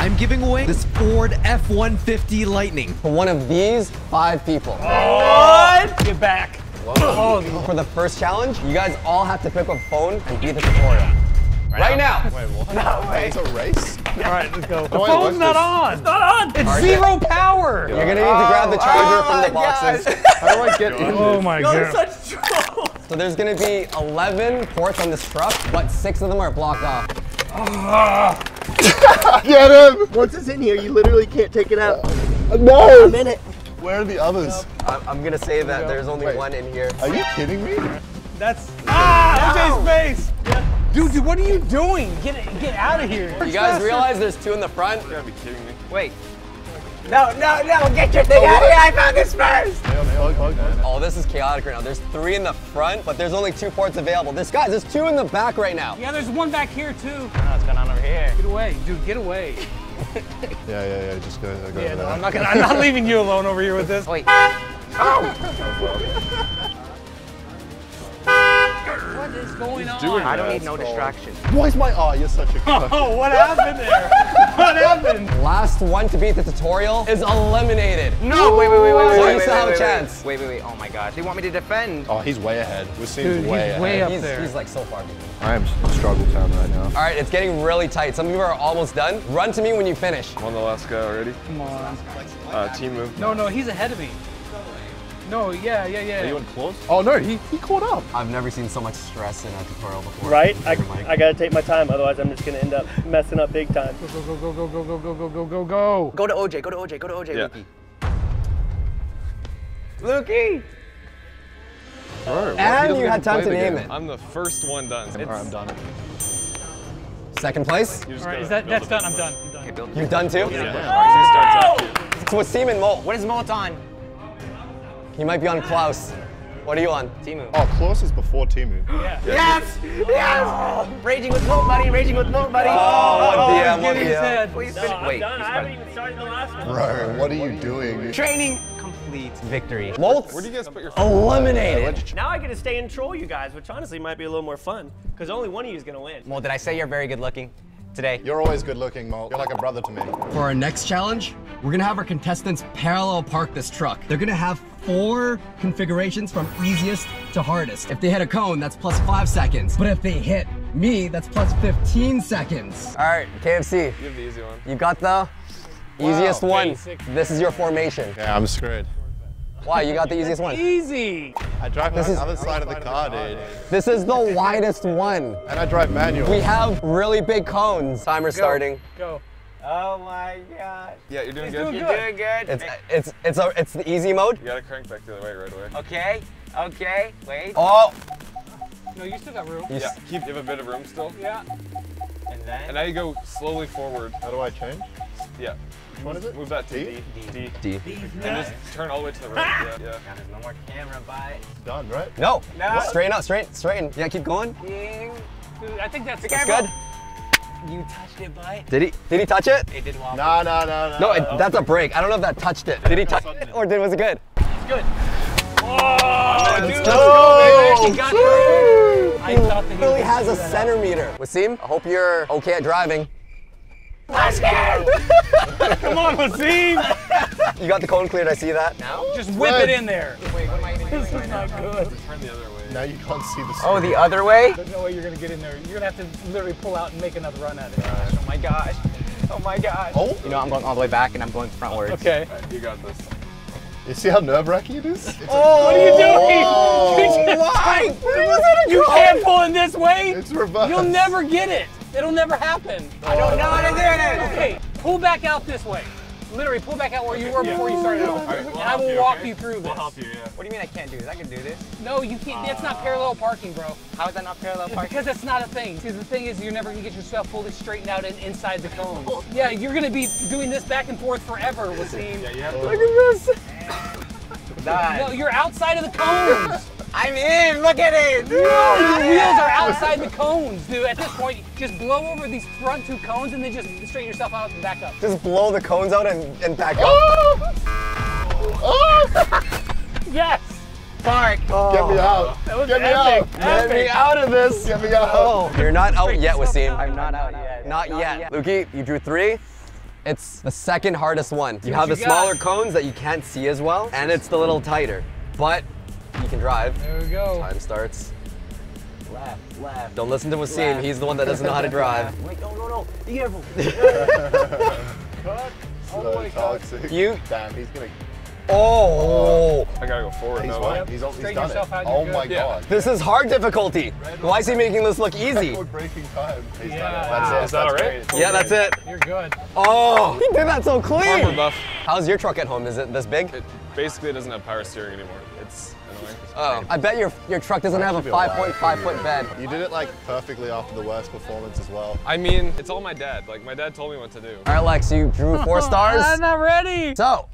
I'm giving away this Ford F-150 Lightning. For one of these five people. What? Get back. Oh, For the first challenge, you guys all have to pick up a phone and beat the tutorial. Right, now. Wait, what? It's a race? all right, let's go. The wait, phone's not this? on. It's not on. It's zero power. You're gonna need to oh, grab the charger oh from the boxes. How do I get in Oh my god. So there's gonna be 11 ports on this truck, but six of them are blocked off. Ah. Get him! Once it's in here, you literally can't take it out. No! I'm in it. Where are the others? I'm, I'm gonna say that there's only Wait. one in here. Are you kidding me? That's ah, OJ's face. Dude, dude, what are you doing? Get get out of here. You guys realize there's two in the front? You gotta be kidding me. Wait. No, no, no, get your thing out of here. I found this first. Oh, this is chaotic right now. There's three in the front, but there's only two ports available. This guys, there's two in the back right now. Yeah, there's one back here too. Ah, I don't what's going on over here. Get away, dude. Get away. Yeah, yeah, yeah. Just go, go Yeah, over no, there. I'm not gonna. I'm not leaving you alone over here with this. Wait. What oh! is going on? I don't need no distraction. Why is my... Oh, you're such a cunt. Oh, what happened there? what happened? Last one to beat the tutorial is eliminated. No, wait, wait, wait, wait, So wait, you wait, still have wait, a wait, chance. Wait, wait, wait. Oh my gosh. They want me to defend. Oh, he's way ahead. Wasim's Dude, he's way ahead. way up He's, there. he's like so far behind. I am in struggle town right now. All right, it's getting really tight. Some of you are almost done. Run to me when you finish. I'm on the last guy already. Come on. Uh, team move. No, no, he's ahead of me. No, yeah, yeah, yeah. Are you in close? Oh, no, he, he caught up. I've never seen so much stress in a tutorial before. Right? I, I gotta take my time, otherwise I'm just gonna end up messing up big time. Go, go, go, go, go, go, go, go, go, go, go. Go to OJ. Go to OJ. Go to OJ, Yeah. Lukey. Lukey. Bro, And you had time to name it. I'm the first one done. All right, I'm done. Second place. All right, is that that's done? I'm done. I'm done. Okay, build. You're done too? Yeah. It's Wasim and Molt. What is Molt on? He might be on Klaus. What are you on? Team move. Oh, Klaus is before Timu. Yes! Yes! Raging with Molt, buddy. Raging with Molt, buddy. Oh, oh, one DM, one his DM. head. Please finish. Wait. I haven't even started the last one. Bro, what are you doing? Training complete. Victory. Molt Where do you guys put your eliminated. Now I get to stay and troll you guys, which honestly might be a little more fun, because only one of you is gonna win. Molt, did I say you're very good looking today? You're always good looking, Mo. You're like a brother to me. For our next challenge, we're gonna have our contestants parallel park this truck. They're gonna have four configurations from easiest to hardest. If they hit a cone, that's plus five seconds. But if they hit me, that's plus 15 seconds. All right, KFC, You have the easy one. you got the easiest one. Basic. This is your formation. Yeah, I'm screwed. Why, you got the easiest one? Easy. I drive This on is- the other side of the car, dude. This is the widest one. And I drive manual. We have really big cones. Timer starting. Go. Oh my god. Yeah, you're doing He's good. doing You're good. doing good. It's it's it's a it's the easy mode. You gotta crank back the other way right away. Okay, okay, wait. Oh, No, you still got room. you Yeah, keep, you have a bit of room still. Yeah. And then? And now you go slowly forward. How do I change? Yeah. Which one is it? Move that to D? D. D. D. And just turn all the way to the right. Ah! Yeah. yeah. There's no more camera by. Done, right? No. No. Straighten up, straight, straighten. Yeah, keep going. Ding. Dude, I think that's That's good. You touched it, bud. Did he? Did he touch it? It did wobble. No, no, no, no. No, it, that's a break. I don't know if that touched it. Did he touch it or did was it good? It's good. Oh, let's go, Actually got through. I thought that he Really has a screw that centimeter. Wasim, I hope you're okay at driving. Up. Come on, Wasim. You got the cone cleared. I see that. Now? Just whip it in there. Wait, what am I gonna? This is not good. Turn the other way. Now you can't see the Oh, the other way? There's no way you're gonna get in there. You're gonna have to literally pull out and make another run at it. Oh my gosh. Oh my gosh. Oh, You know, I'm going all the way back and I'm going frontwards. Okay. You got this. you see how nerve wracking it is? It's Oh, what are you doing? Oh, why? You can't pull in this way. It's reversed. You'll never get it. It'll never happen. I don't know how to do it. Okay, pull back out this way. Literally, pull back out where you were before you started out. Alright, we'll and I will you, walk okay? you through this. We'll help you, yeah. What do you mean I can't do this? I can do this. No, you can't. It's not parallel parking, bro. How is that not parallel parking? Because it's not a thing. See, the thing is, you're never gonna get yourself fully straightened out and inside the cone. Oh. Yeah, you're gonna be doing this back and forth forever, Wasim. Yeah, you have to. Look at this. No, you're outside of the cones. I'm in. Look at it. No, your wheels are outside the cones, dude. At this point, just blow over these front two cones and then just straighten yourself out and back up. Just blow the cones out and, and back up. Oh! oh! Yes. Park. Get me oh. out. Get me epic. out. Get me out of this. Get me out. Oh, you're not out yet, Wasim. I'm not out yet. Not, yet. Lukey, you drew three. It's the second hardest one. You what have you the smaller cones that you can't see as well, and it's the little tighter. But you can drive. There we go. Time starts. Left, left. Don't listen to Wasim. Left. He's the one that doesn't know how to drive. Wait, no, no, no. Be careful. cut. Oh so toxic. You. Damn, he's gonna. Oh. I gotta go forward He's now. won. He's, he's done it. out, Oh you're my good. god. This is hard difficulty. Why is he making this look easy? Record breaking time. He's Yeah. done it. That's it. Is that That's alright? great. Yeah, that's it. You're good. Oh, he did that so Farmer clean. buff. How's your truck at home? Is it this big? It basically doesn't have power steering anymore. It's annoying. Oh, I bet your your truck doesn't have a Should be alright 5.5 foot bed. You did it like perfectly after the worst performance as well. I mean, it's all my dad. Like my dad told me what to do. All right, Lex, you drew four stars. I'm not ready. So,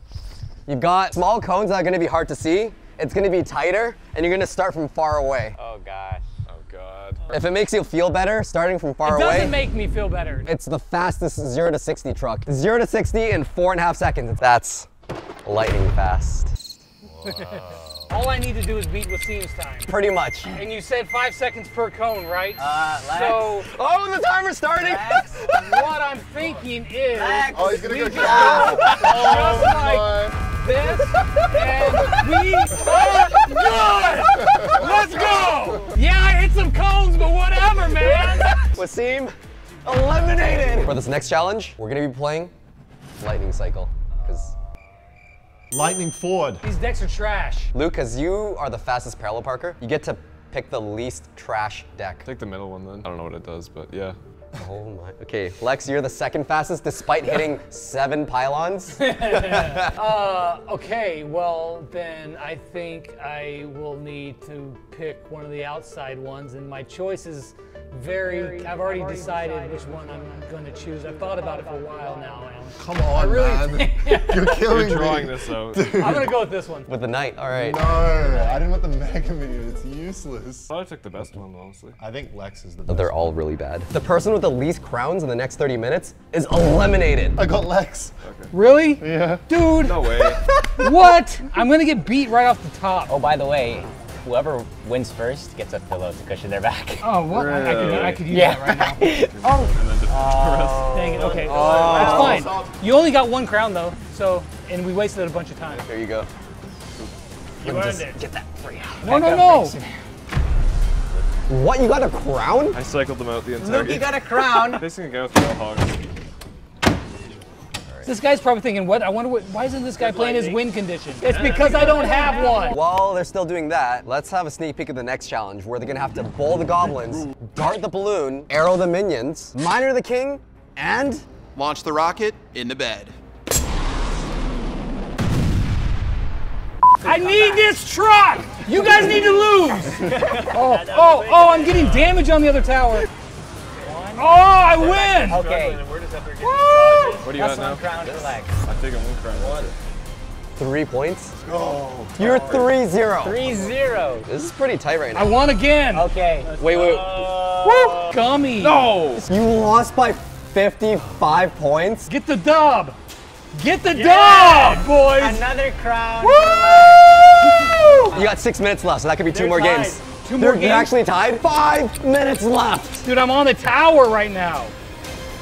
you've got small cones that are gonna be hard to see. It's gonna be tighter, and you're gonna start from far away. Oh gosh. Oh God. If it makes you feel better, starting from far away. It doesn't make me feel better. it's the fastest 0 to 60 truck. 0 to 60 in four and a half seconds. That's lightning fast. All I need to do is beat Wasim's time. Pretty much. And you said five seconds per cone, right? Uh, Lex. so Oh, the timer's starting! Lex. what I'm thinking is Oh, he's gonna we go just down. just like my. This, and we are good. Let's go. Yeah, I hit some cones, but whatever, man. Wasim eliminated! For this next challenge, we're gonna be playing Lightning Cycle. Because Lightning Ford. These decks are trash. Luke, as you are the fastest parallel parker, you get to pick the least trash deck. Take the middle one then. I don't know what it does, but yeah. Oh my. Okay, Lex, you're the second fastest despite hitting seven pylons. Uh, okay, well then I think I will need to pick one of the outside ones, and my choice is very. I've already decided which one I'm going to choose. I've thought about it for a while now, and Come on, really man. You're killing You're drawing me. this out. I'm going to go with this one. With the knight, all right. No, I didn't want the Mega Minion. It's useless. I thought I took the best one, honestly. I think Lex is the best They're all really bad. The person with the least crowns in the next 30 minutes is eliminated. I got Lex. Really? Yeah. Dude, No way. what? I'm going to get beat right off the top. Oh, by the way, whoever wins first gets a pillow to cushion their back. Oh, what? I, I could, I could use Yeah. that right now. Oh, dang it. Okay, that's oh. fine. You only got one crown though, so and we wasted a bunch of time. There you go. You earned it. Get that free. No, no, no. What? You got a crown? I cycled them out the entire Luke, you got a crown. Facing a guy with no hogs. This guy's probably thinking, what? I wonder what. Why isn't this guy playing his win condition? It's because I don't have one. While they're still doing that, let's have a sneak peek of the next challenge where they're gonna have to bowl the goblins, dart the balloon, arrow the minions, miner the king, and Launch the rocket in the bed. I need this truck. You guys need to lose. Oh, oh, oh! I'm getting damage on the other tower. Oh, I win. Okay, Woo! What do you that's got now? one crown for Lex. I'm taking one crown. That's three points. Oh, You're 3 0. Three zero. This is pretty tight right now. I now. won again. Okay. Wait, wait. Woo! Gummy. No! You lost by 55 points? Get the dub. Get the dub, boys. Another crown. You got six minutes left, so that could be 2 They're more tied. games. Two They're, more they're games. actually tied. Five minutes left. Dude, I'm on the tower right now.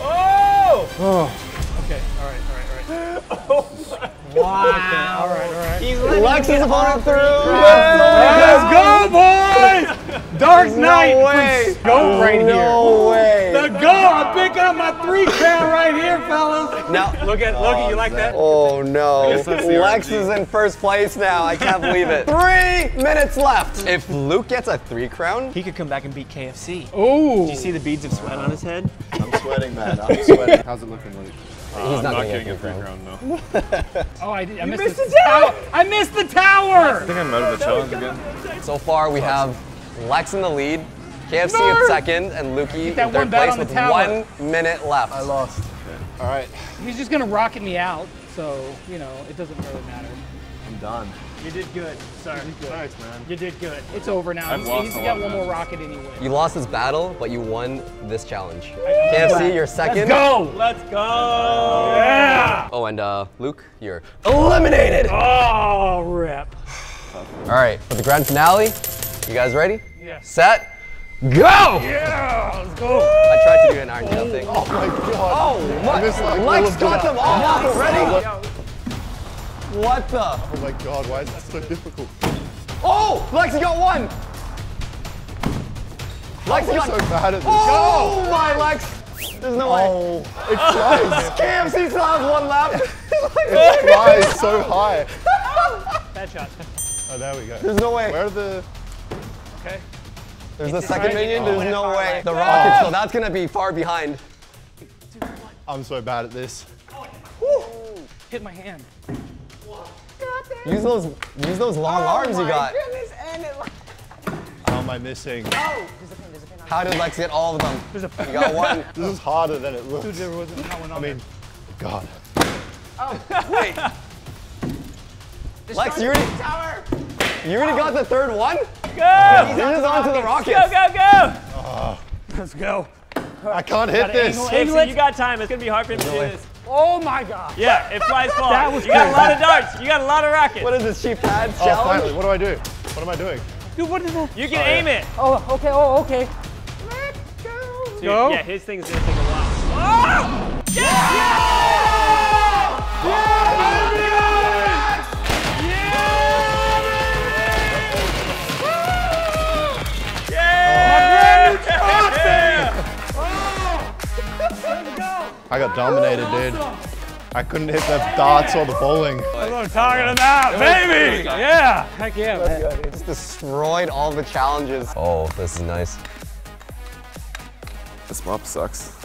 Oh! oh. Okay, all right, all right, all right. Wow. All right, all right. He's letting Lex is get through. Let's go, boys! Dark Knight. way. Go right here. No way. The go. I'm picking up my three crown right here, fellas. Now, Look at, look at you like that? oh no. guess that's the Lex is in first place now. I can't believe it. Three minutes left. If Luke gets a three crown, He could come back and beat KFC. Oh. Do you see the beads of sweat on his head? I'm sweating, man. I'm sweating. How's it looking, Luke? Uh, he's I'm not not getting a a three three crown. crown, no. Oh, I did. I missed, the, tower. I missed the tower. I think I'm out of the challenge again. So far, we have Lex in the lead, KFC at Nerd. second, and Lukey that in third place on with tower. one minute left. I lost. All right, He's just gonna rocket me out, so you know it doesn't really matter. I'm done. You did good. Sorry. Thanks, man. You did good. It's over now. I've He's, lost he's a got one more rocket anyway. You lost this battle, but you won this challenge. KFC, you're second. Let's Go. Let's go! Yeah. Oh, and uh, Luke, you're eliminated. Oh, rip. All right, for the grand finale, you guys ready? Yes. Set, Go! Yeah, let's go. I tried to do an iron tail oh thing. Oh my god. Oh, what? missed, like, all Lex of got them all already? What the? Oh my god, why is that so difficult? Oh, Lexi got one. Lexi I'm got. so bad at this. Oh my Lex! There's no way. Oh, it flies. KFC still has one left. it flies so high. Bad shot. Oh, there we go. There's no way. Where are the... Okay. There's the second right. minion. There's Oh, no way. left. The rocket. So that's gonna be far behind. I'm so bad at this. Hit my hand. Use those. Use those long arms you got. How am I missing? How did Lex get all of them? You got one. This is harder than it looks. There wasn't not one I on mean, God. Oh, wait. Lex, you already. You already got the third one? Go! You're just onto the rockets. Go, go, go! Ah, let's go. I can't hit this. angle it. Dixie, you got time. It's gonna be hard for him to do this. Oh my god. Yeah, it flies far. That was you got a lot of darts. You got a lot of rockets. What is this cheap pads Oh, challenge? finally. What do I do? What am I doing? Dude, what is that? You can aim it. Oh, okay. Oh, okay. Let's go. Dude, Go. Yeah, his thing's gonna take a while. Ah! I got dominated, dude. I couldn't hit the darts or the bowling. That's what I'm talking about, baby. Yeah. Heck yeah, man. Just destroyed all the challenges. Oh, this is nice. This mop sucks.